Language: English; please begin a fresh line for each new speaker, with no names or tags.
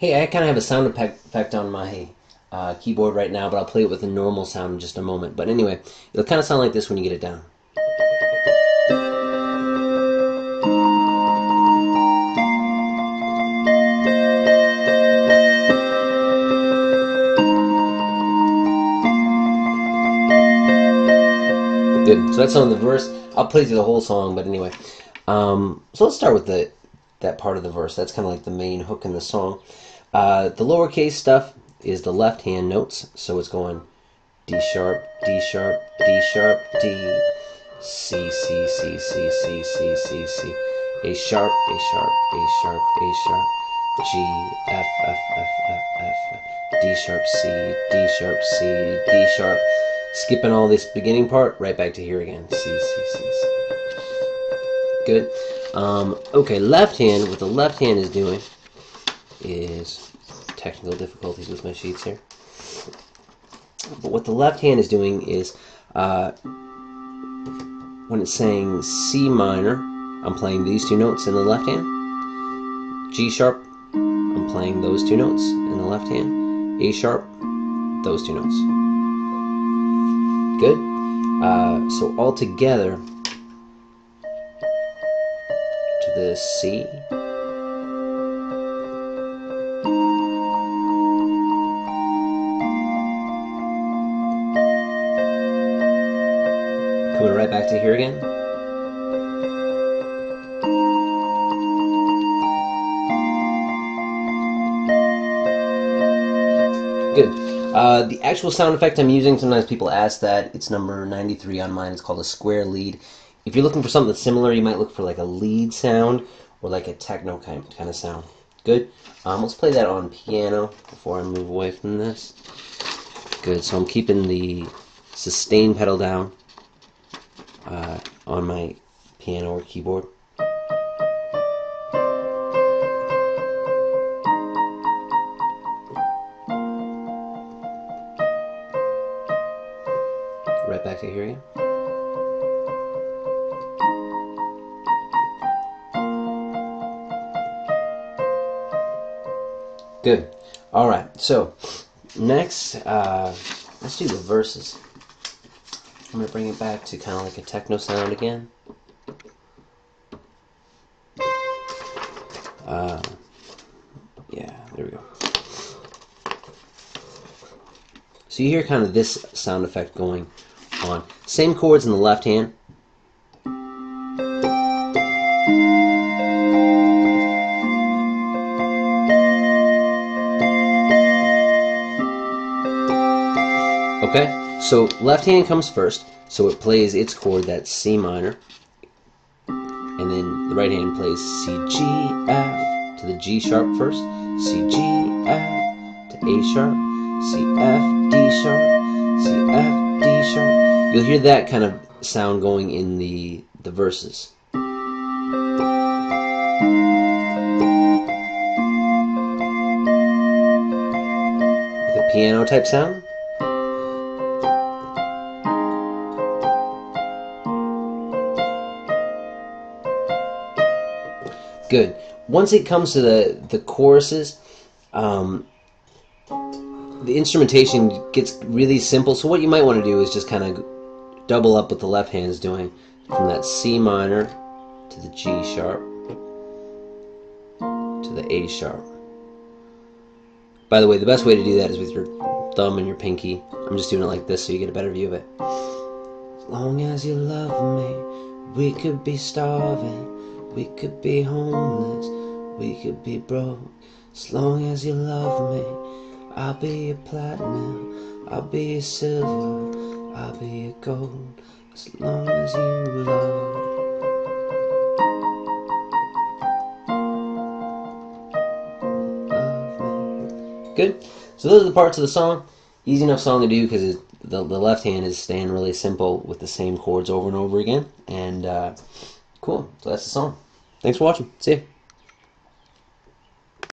Hey, I kind of have a sound effect on my uh, keyboard right now, but I'll play it with a normal sound in just a moment. But anyway, it'll kind of sound like this when you get it down. Good. So that's on the verse. I'll play through the whole song, but anyway. Um, so let's start with the that part of the verse. That's kind of like the main hook in the song. Uh, the lowercase stuff is the left hand notes, so it's going D sharp, D sharp, D sharp, D, C, C, C, C, C, C, C, C, A sharp, A sharp, A sharp, A sharp, G, F, F, F, F, F, D sharp, C, D sharp, C, D sharp. Skipping all this beginning part, right back to here again. C, C, C, C. Good. Um, okay, left hand, what the left hand is doing is technical difficulties with my sheets here. But what the left hand is doing is uh, when it's saying C minor, I'm playing these two notes in the left hand. G sharp, I'm playing those two notes in the left hand. A sharp, those two notes. Good? Uh, so all together to the C. Right back to here again. Good. Uh, the actual sound effect I'm using, sometimes people ask that. It's number 93 on mine. It's called a square lead. If you're looking for something similar, you might look for like a lead sound or like a techno kind, kind of sound. Good. Um, let's play that on piano before I move away from this. Good. So I'm keeping the sustain pedal down uh, on my piano or keyboard. right back to here again. Good. All right. So next, uh, let's do the verses. I'm gonna bring it back to kind of like a techno sound again. Uh, yeah, there we go. So you hear kind of this sound effect going on. Same chords in the left hand. Okay, so left hand comes first, so it plays its chord, that's C minor, and then the right hand plays C, G, F to the G sharp first, C, G, F to A sharp, C, F, D sharp, C, F, D sharp. You'll hear that kind of sound going in the, the verses. The piano type sound. Good. Once it comes to the the choruses, um, the instrumentation gets really simple. So what you might want to do is just kind of double up what the left hand is doing from that C minor to the G sharp to the A sharp. By the way, the best way to do that is with your thumb and your pinky. I'm just doing it like this so you get a better view of it. As long as you love me, we could be starving. We could be homeless, we could be broke. As long as you love me, I'll be a platinum, I'll be a silver, I'll be a gold. As long as you love. love me. Good. So those are the parts of the song. Easy enough song to do because the, the left hand is staying really simple with the same chords over and over again. And uh, Cool. So that's the song. Thanks for watching. See.